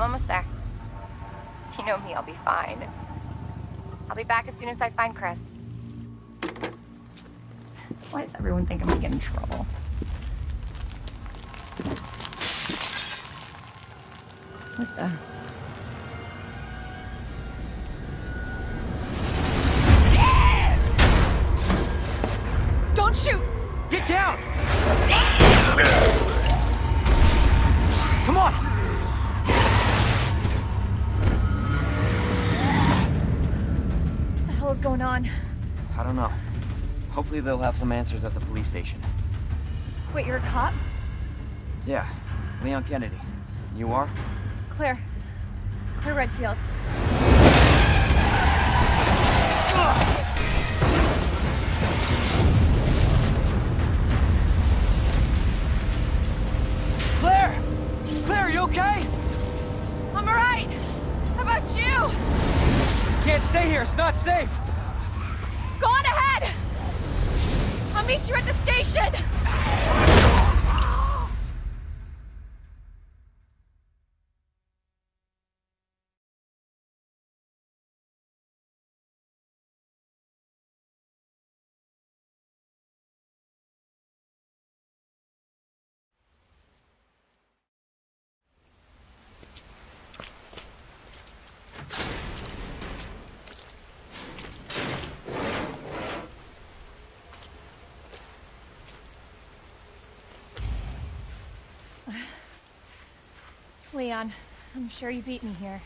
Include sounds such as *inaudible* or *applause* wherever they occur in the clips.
I'm almost there. You know me, I'll be fine. I'll be back as soon as I find Chris. Why does everyone think I'm gonna get in trouble? What the? Hopefully they'll have some answers at the police station. Wait, you're a cop? Yeah, Leon Kennedy. You are? Claire. Claire Redfield. Claire! Claire, you okay? I'm alright! How about you? Can't stay here, it's not safe! Go on ahead! I'll meet you at the station! Leon, I'm sure you beat me here.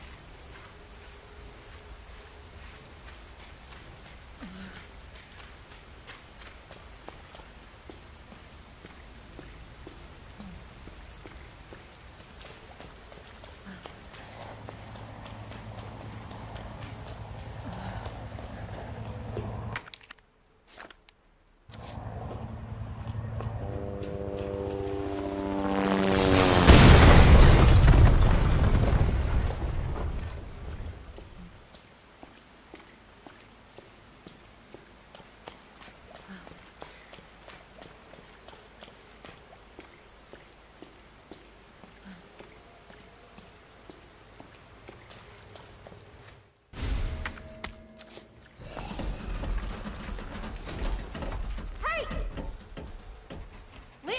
Hey! Leon?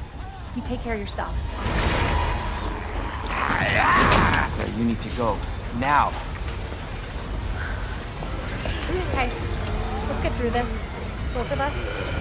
You take care of yourself. Claire, you need to go. Now! Okay, let's get through this. Both of us.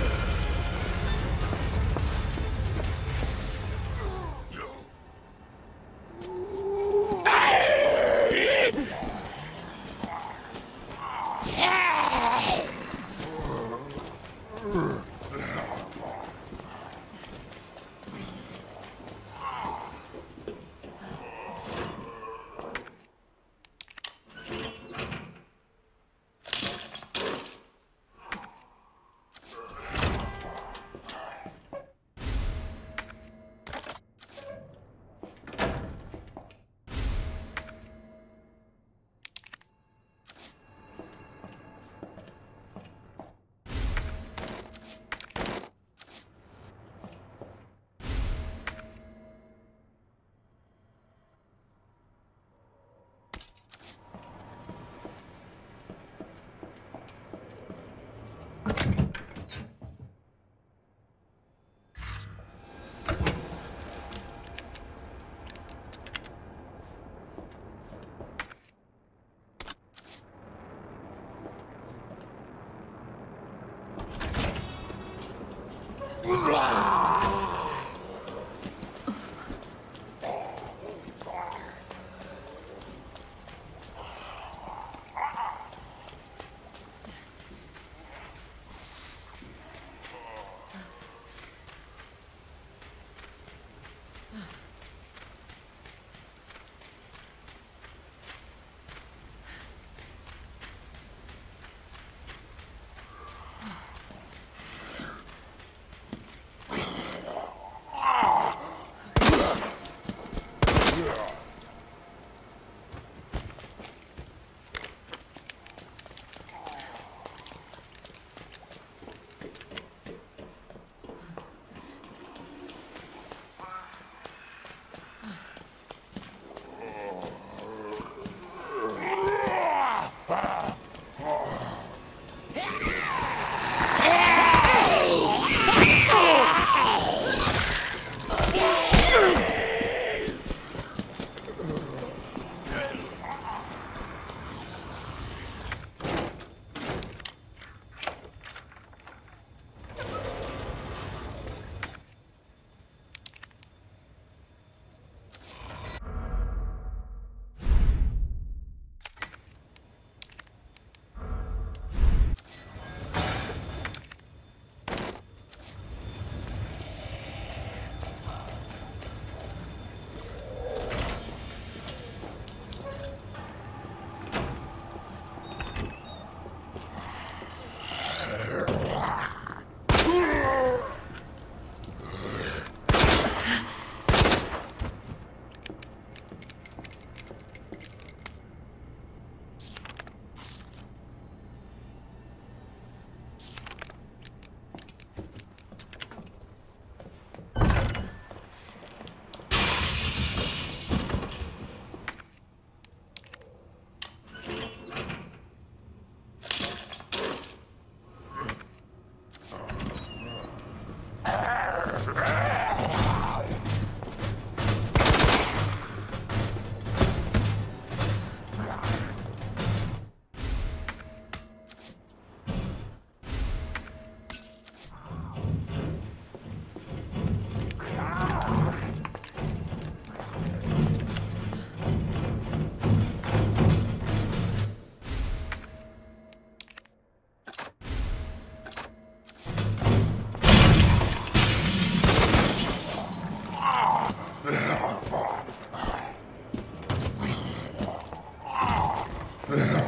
Ugh. *laughs*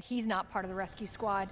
Bet he's not part of the rescue squad.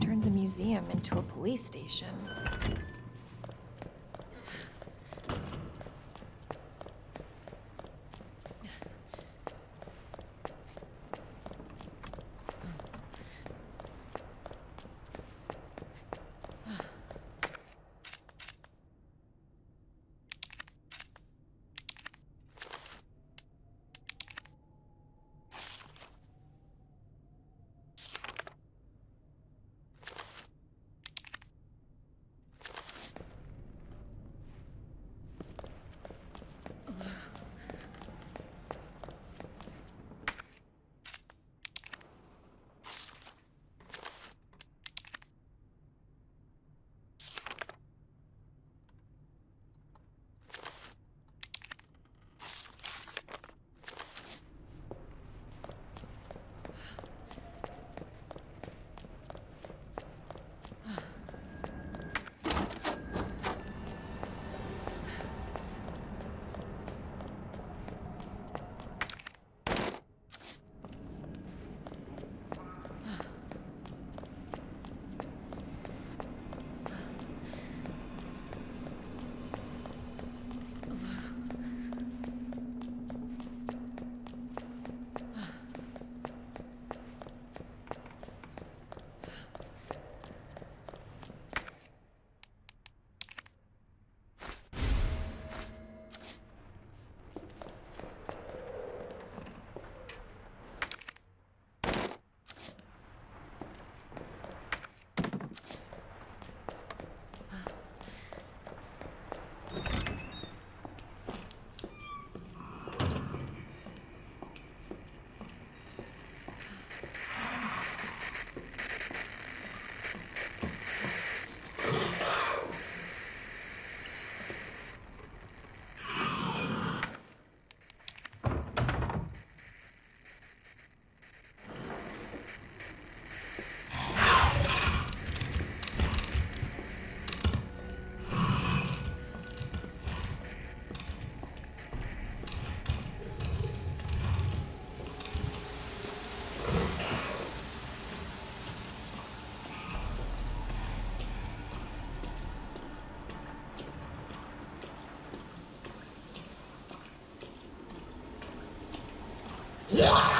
Turns a museum into a police station. Yeah!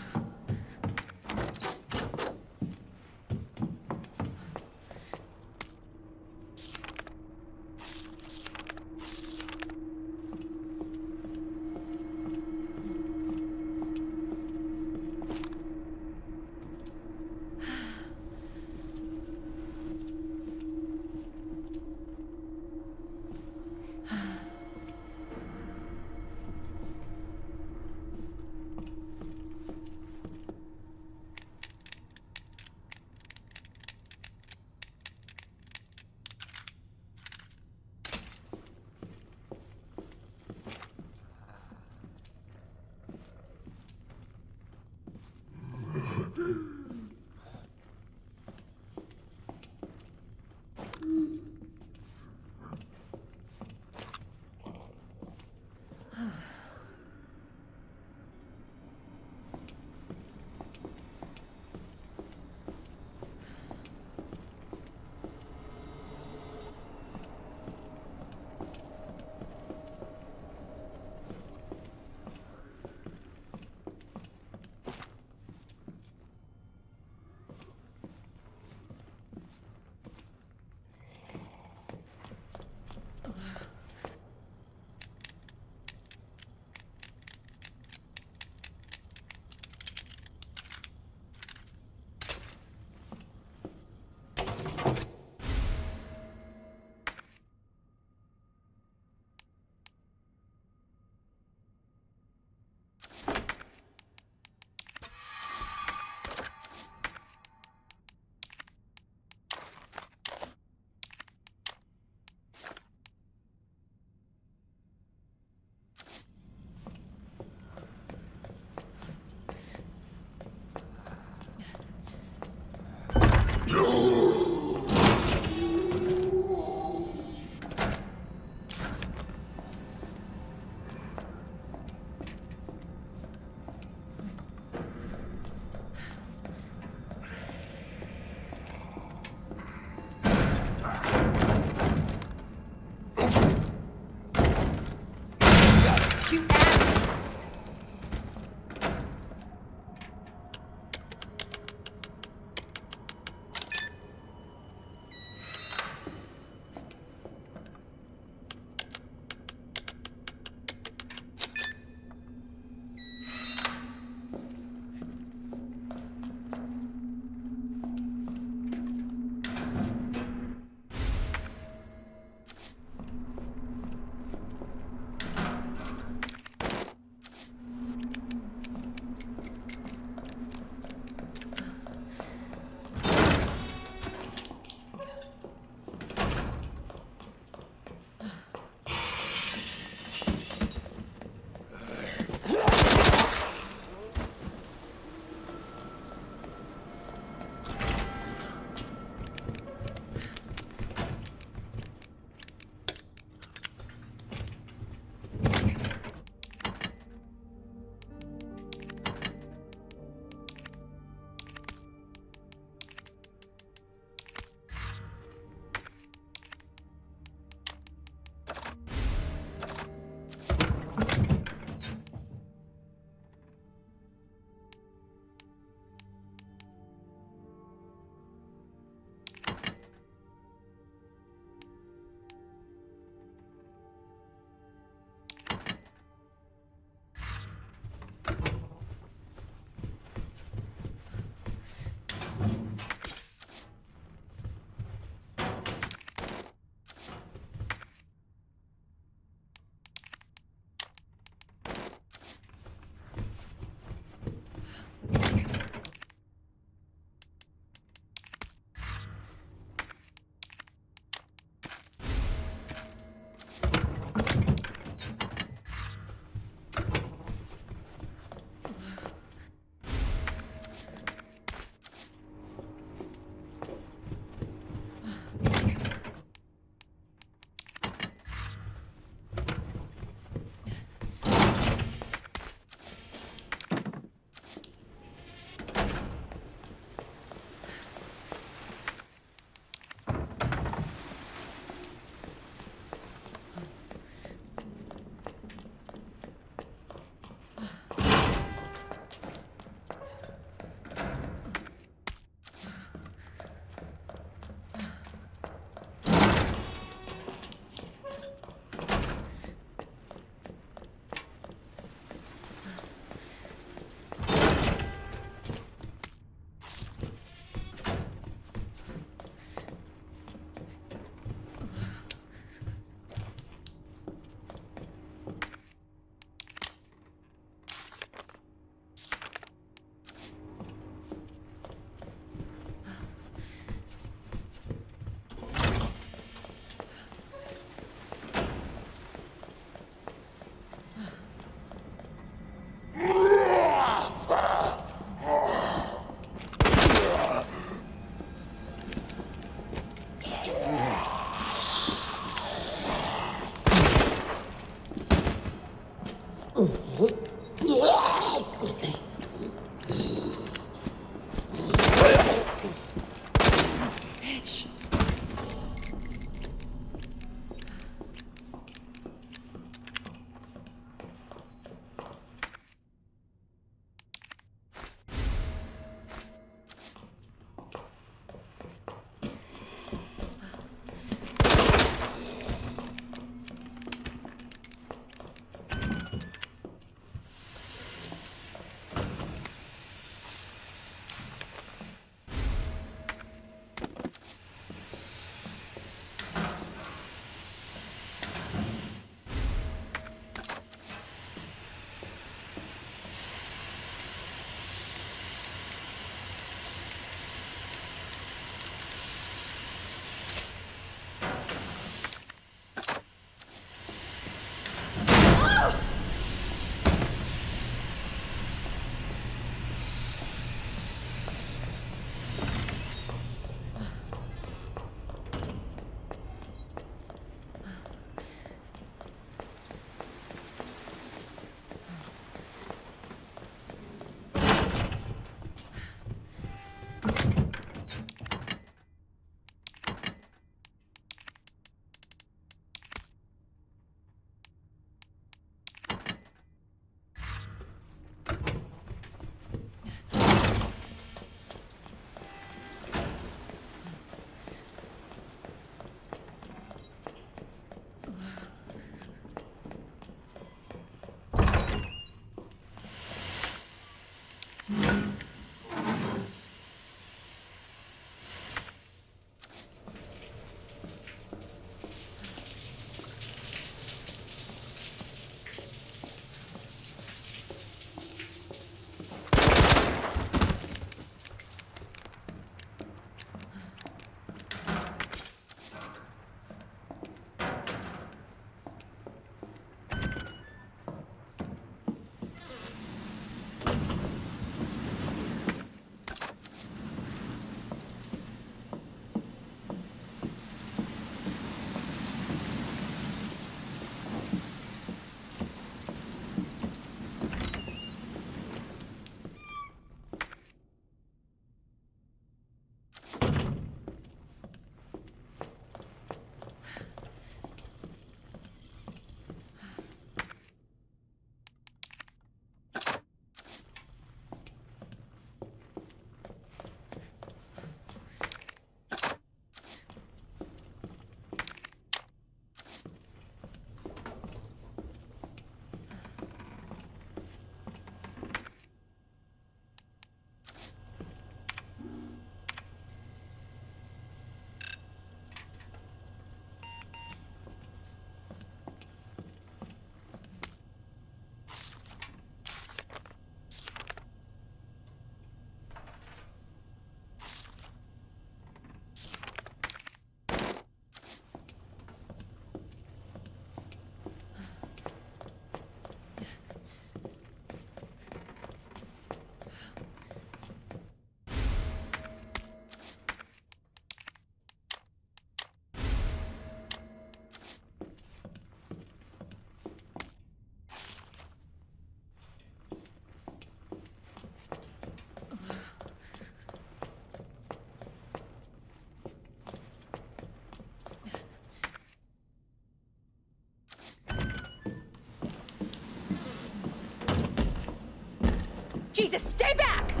Jesus, stay back!